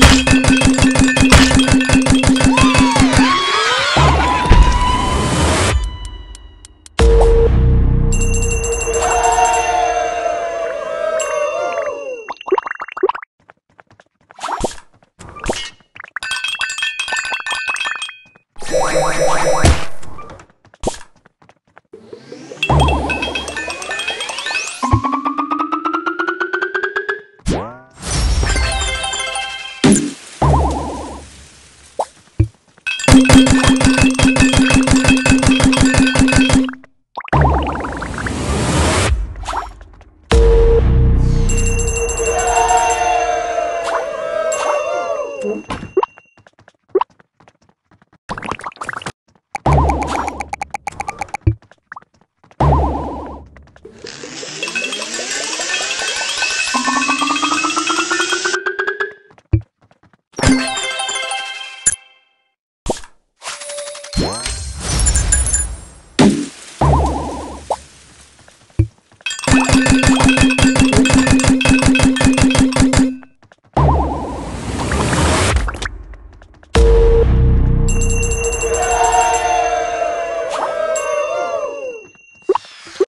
you. Punkt.